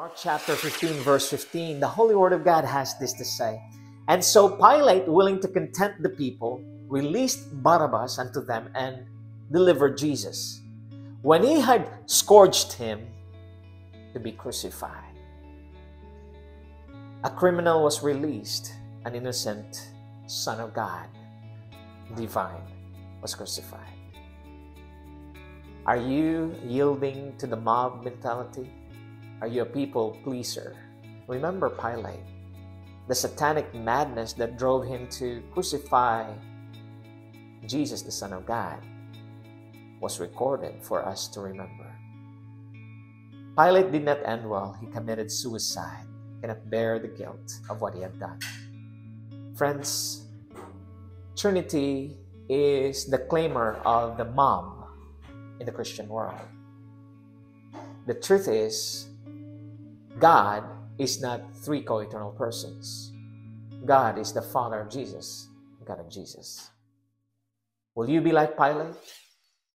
Mark chapter 15, verse 15, the Holy Word of God has this to say. And so Pilate, willing to content the people, released Barabbas unto them and delivered Jesus. When he had scourged him to be crucified, a criminal was released, an innocent Son of God, divine, was crucified. Are you yielding to the mob mentality? Are you a people pleaser? Remember Pilate, the satanic madness that drove him to crucify Jesus, the Son of God, was recorded for us to remember. Pilate did not end well. He committed suicide, cannot bear the guilt of what he had done. Friends, Trinity is the claimer of the mom in the Christian world. The truth is, God is not three co eternal persons. God is the Father of Jesus, God of Jesus. Will you be like Pilate?